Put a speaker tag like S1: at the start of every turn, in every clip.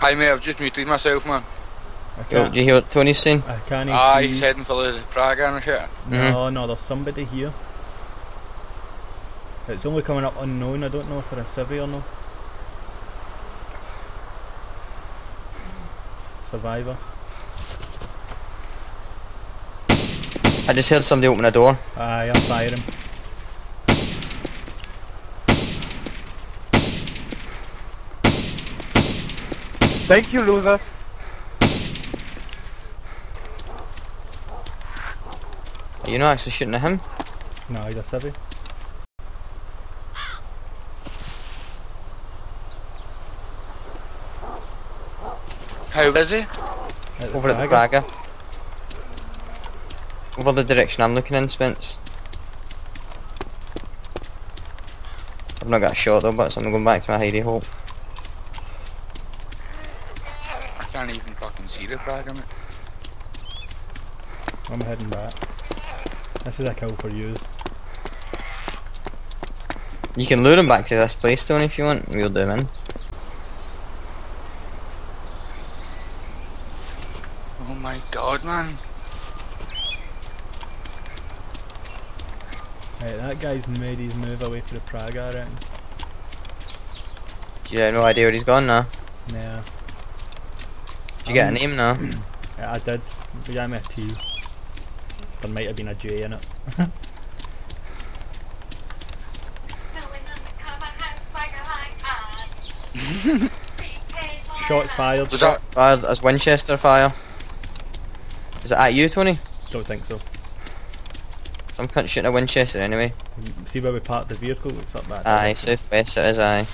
S1: Hi mate, I've just muted myself man.
S2: I
S3: Yo,
S2: can't,
S3: do you hear what Tony's saying?
S2: I can't
S1: Ah,
S2: see.
S1: he's heading for the Praga and shit.
S2: No, no, there's somebody here. It's only coming up unknown. I don't know if they're a civvy or no. Survivor.
S3: I just heard somebody open a door.
S2: Aye, I'm firing.
S4: Thank you, loser.
S3: Are you not actually shooting at him?
S2: No, he's a civvy.
S1: How is he?
S2: At
S3: Over at the
S2: Praga.
S3: Praga. Over the direction I'm looking in, Spence. I've not got a shot though, but so I'm going back to my hidey hole.
S1: I can't even fucking see the Praga mate.
S2: I'm heading back. This is a kill for you.
S3: You can lure him back to this place, Tony, if you want. We'll do him in.
S1: Oh my god man.
S2: Right, that guy's made his move away for the Praga, I reckon.
S3: You have no idea where he's gone now.
S2: Nah.
S3: Did you get a
S2: Um,
S3: name now?
S2: Yeah, I did. He gave me a T. There might have been a J in it.
S5: Going undercover, have swagger like on.
S2: Shots fired.
S1: Was that
S3: Fired as Winchester fire. Is it at you, Tony?
S2: Don't think so.
S3: Some cunt shooting a Winchester anyway.
S2: See where we parked the vehicle? It's up that
S3: Aye,
S2: direction.
S3: southwest it is, aye.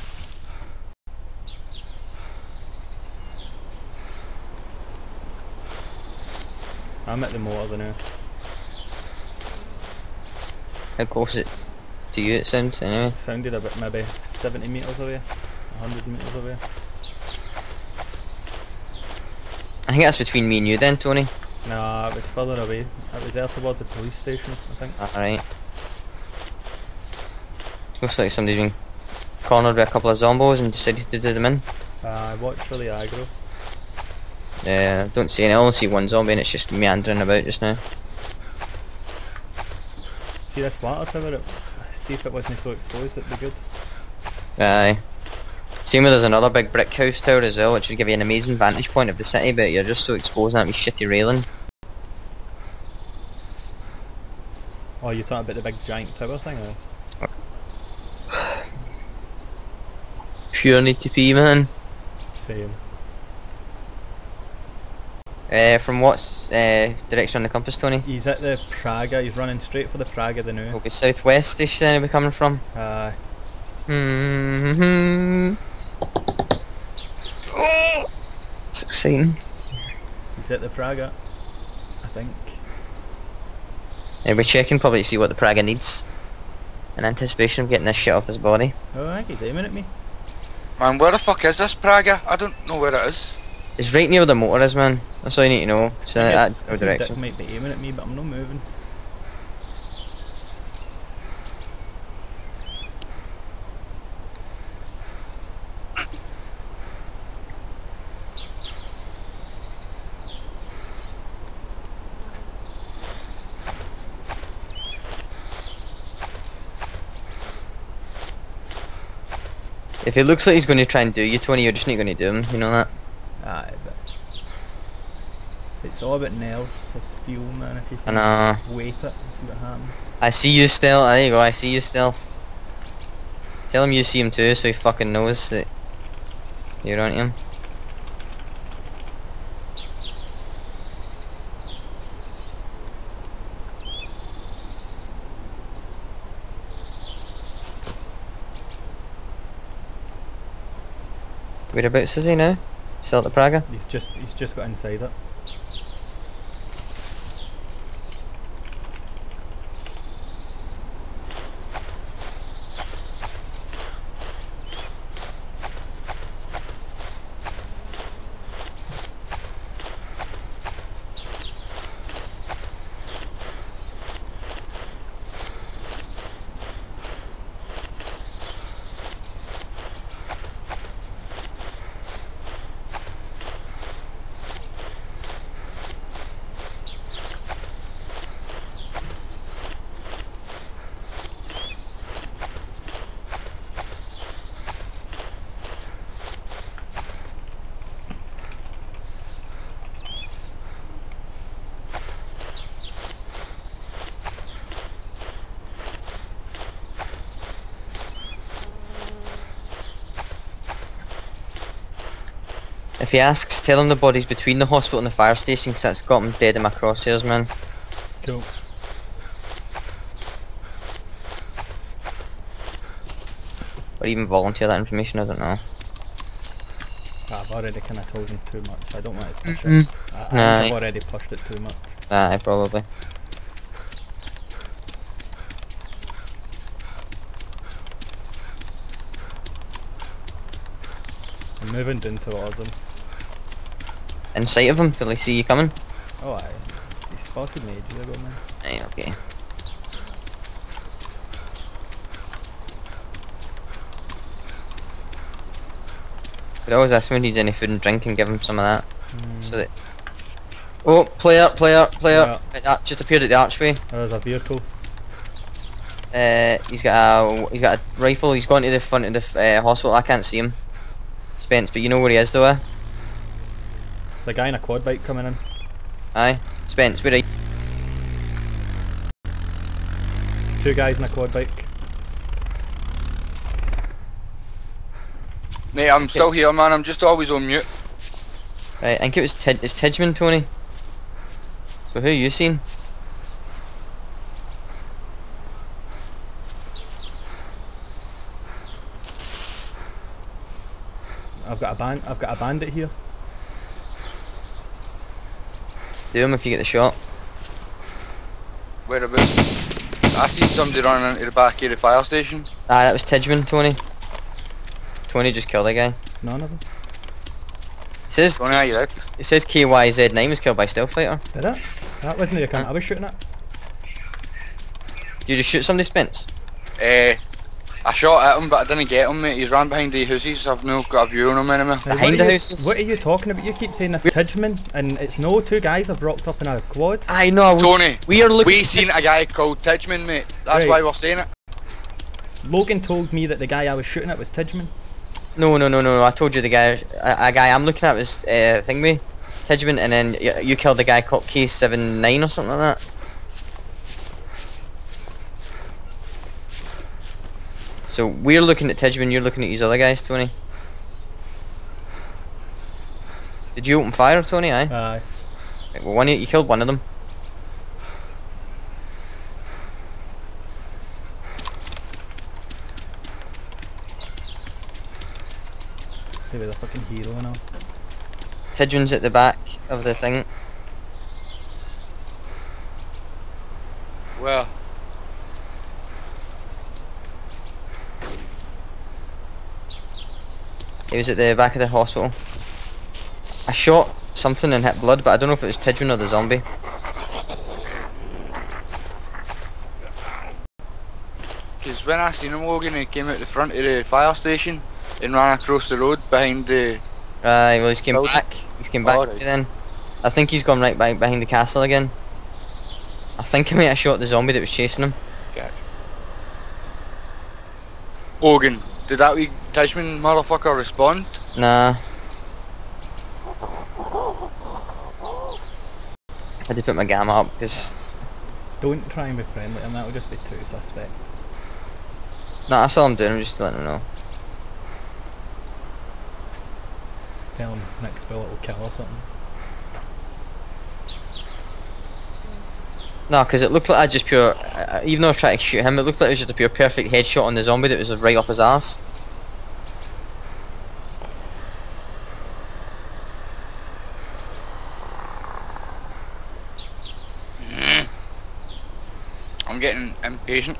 S2: I'm at the motor now.
S3: How close is it to you, it sounds, anyway?
S2: Sounded a bit maybe 70 metres away. 100 metres away.
S3: I think that's between me and you then, Tony.
S2: Nah, it was further away. It was there towards the police station, I think.
S3: Alright. Looks like somebody's been cornered by a couple of zombos and decided to do them in.
S2: Uh, I watched for the aggro.
S3: Yeah, I don't see any. I only see one zombie and it's just meandering about just now.
S2: See this water tower? See if it wasn't so exposed, it'd be good.
S3: Aye. Same with there's another big brick house tower as well, which would give you an amazing vantage point of the city, but you're just so exposed on that shitty railing.
S2: Oh, you're talking about the big giant tower thing? Or?
S3: Pure need to pee, man.
S2: Same.
S3: Uh, from what uh, direction on the compass, Tony?
S2: He's at the Praga, he's running straight for the Praga the new.
S3: Okay, southwest-ish then he'll be coming from.
S2: Uh,
S3: Hmm. Oh, it's exciting.
S2: he's at the Praga, I think.
S3: Yeah, we're checking probably to see what the Praga needs. In anticipation of getting this shit off his body.
S2: Oh, I think he's aiming at me.
S1: man? Where the fuck is this Praga? I don't know where it is.
S3: It's right near where the motor is, man. That's all you need to know. So that
S2: guess
S3: no direction.
S2: might be aiming at me, but I'm not moving.
S3: If it looks like he's going to try and do you, Tony, you're just not going to do him. You know that?
S2: Aye, but it's all about nails, so steel, man. If you
S3: I
S2: can
S3: know.
S2: weight it and see what happens.
S3: I see you still. There you go. I see you still. Tell him you see him too, so he fucking knows that you're on him. Whereabouts is he now? Still the Praga?
S2: He's just he's just got inside it.
S3: If he asks, tell him the body's between the hospital and the fire station 'cause that's got him dead in my crosshairs, man.
S2: Cool.
S3: Or even volunteer that information, I don't know.
S2: I've already kind of told him too much. I don't want to push it. I, I think
S3: Nah.
S2: I've already pushed it too much.
S3: Aye, probably.
S2: I'm moving down towards him.
S3: In sight of him, will he see you coming?
S2: Oh, aye. He spotted me ages ago, man.
S3: Aye, okay. Could always ask him if he needs any food and drink and give him some of that.
S2: Mm.
S3: So that. Oh, player, player, player!
S2: Yeah.
S3: Uh, just appeared at the archway.
S2: There's a vehicle.
S3: Uh, he's got a he's got a rifle. He's gone to the front of the uh, hospital. I can't see him, Spence, but you know where he is, though. Eh?
S2: The guy in a quad bike coming in.
S3: Aye, Spence, where are you?
S2: Two guys in a quad bike.
S1: Mate, I'm still here, man. I'm just always on mute.
S3: Right, I think it was Tid- it's Tidgeman, Tony. So who you seen?
S2: I've got a band. I've got a bandit here.
S3: Do him if you get the shot.
S1: Whereabouts? I seen somebody running into the back of the fire station.
S3: Ah, that was Tidgeman, Tony. Tony just killed a guy.
S2: None of them.
S3: It says
S1: Don't know how you like.
S3: it says KYZ9 was killed by stealth fighter.
S2: Did it? That wasn't the account I was shooting at.
S3: Did you just shoot somebody, Spence?
S1: Eh, I shot at him, but I didn't get him, mate. He's ran behind the houses. I've no got a view on him anymore.
S2: Now,
S3: Behind
S2: what
S3: the
S2: are you-
S3: houses?
S2: What are you talking about? You keep saying this Tidgeman, and it's no two guys have rocked up in a quad.
S3: I know.
S1: Tony,
S3: we are looking.
S1: we seen a guy called Tidgeman, mate. That's
S2: Right.
S1: why we're saying it.
S2: Logan told me that the guy I was shooting at was Tidgeman.
S3: No, no, no, no, no. I told you the guy, a, a guy I'm looking at was uh, Thingy, Tidgeman, and then you, you killed the guy called K79 or something like that. So we're looking at Tidgeman, you're looking at these other guys, Tony. Did you open fire, Tony? Aye.
S2: Aye.
S3: Right, well, one you, you killed one of them.
S2: he was a fucking hero and all.
S3: Tidgeman's at the back of the thing.
S1: Well,
S3: He was at the back of the hospital. I shot something and hit blood, but I don't know if it was Tidgeman or the zombie.
S1: because when I seen him, Logan, he came out the front of the fire station and ran across the road behind the.
S3: Aye, well he's came
S1: Well,
S3: back. He's came back
S1: alright.
S3: then. I think he's gone right back behind the castle again. I think I might have shot the zombie that was chasing him.
S1: Logan, did that wee Tidgeman motherfucker respond?
S3: Nah. I had to put my gamma up because
S2: Don't try and be friendly, and that will just be too suspect.
S3: no, that's all I'm doing. I'm just letting him know.
S2: Tell him next bullet will kill or something.
S3: No, because it looked like I just pure. Uh, even though I was trying to shoot him, it looked like it was just a pure perfect headshot on the zombie that was right up his ass.
S1: I'm getting impatient.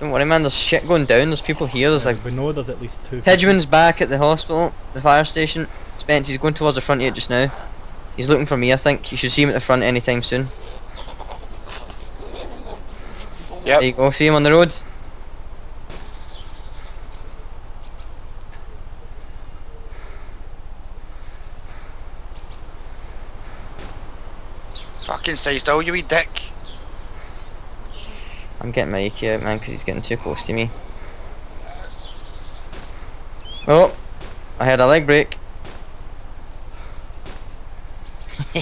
S3: Don't worry, man. There's shit going down. There's people here. There's like
S2: we know there's at least two. people.
S3: Hedgeman's back at the hospital, the fire station. Spence, he's going towards the front yet just now. He's looking for me, I think. You should see him at the front anytime soon.
S1: Yep.
S3: There you go, see him on the road.
S1: Fucking stay still, you wee dick.
S3: I'm getting my AK out, man, because he's getting too close to me. Oh, I had a leg break.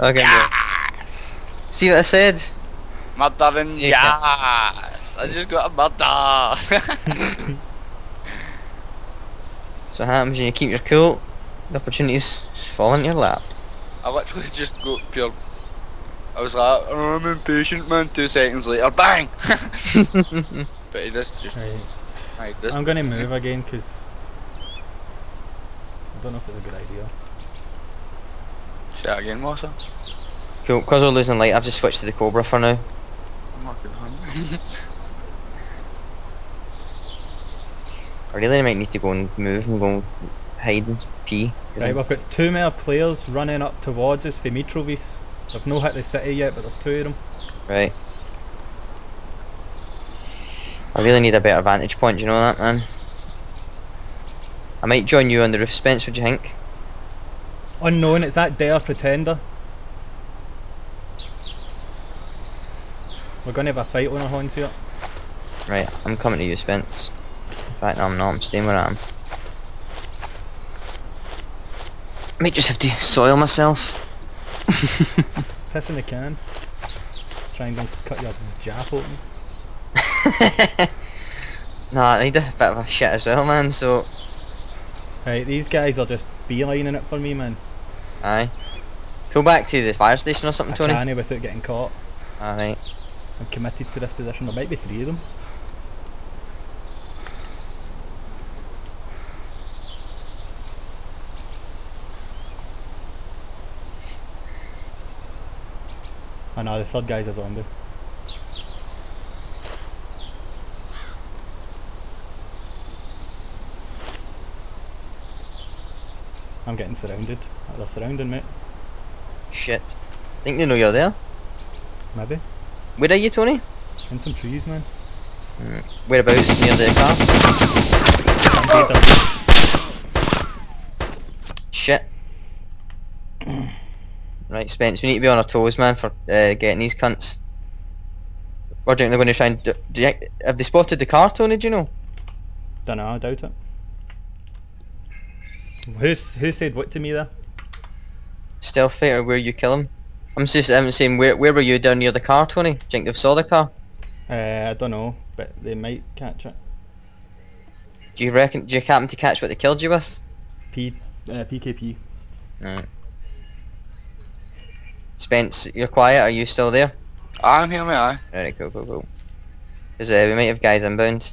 S3: okay. bro. See what I said?
S1: Murder and yes! I just got a murder!
S3: So what happens when you keep your cool, the opportunities fall into your lap.
S1: I literally just got pure... I was like, oh, I'm impatient man, two seconds later, bang! but he just, just,
S2: Right.
S1: like this.
S2: I'm gonna move again because I don't know if it's a good idea.
S1: Say that again, Martha.
S3: Cool, because we're losing light, I've just switched to the Cobra for now.
S1: I'm not gonna.
S3: I really might need to go and move and go and pee. 'cause
S2: Right, we've got two more players running up towards us for Mitrovic. I've no hit the city yet, but there's two of them.
S3: Right. I really need a better vantage point, do you know that, man? I might join you on the roof, Spence, what do you think?
S2: Unknown, it's that Dare Pretender. We're gonna have a fight on our hands here.
S3: Right, I'm coming to you, Spence. In fact, no, I'm not, I'm staying where I am. Might just have to soil myself.
S2: Piss in the can. Try and cut your jap open.
S3: nah, I need a bit of a shit as well, man, so...
S2: Right, these guys are just beelining it for me, man.
S3: Aye. Go back to the fire station or something,
S2: I
S3: Tony?
S2: can't without getting caught.
S3: Alright.
S2: I'm committed to this position. There might be three of them. I know the third guy's a zombie. I'm getting surrounded. They're surrounding me.
S3: Shit. Think they know you're there?
S2: Maybe.
S3: Where are you, Tony?
S2: In some trees, man.
S3: Mm. Whereabouts? Near the car?
S2: I'm dead.
S3: Shit. Right, Spence, we need to be on our toes, man, for uh, getting these cunts. What do you think they're going to try and do? do you, have they spotted the car, Tony, do you know?
S2: Dunno, I doubt it. Who's, who said what to me there?
S3: Stealth fighter, where you kill him? I'm just I'm saying, where, where were you down near the car, Tony? Do you think they saw the car?
S2: Uh, I don't know, but they might catch it.
S3: Do you reckon, do you happen to catch what they killed you with?
S2: P, uh, PKP.
S3: Right. Spence, you're quiet, are you still there?
S1: I'm here, mate, aye.
S3: Right, cool, cool, cool. Because uh, we might have guys inbound.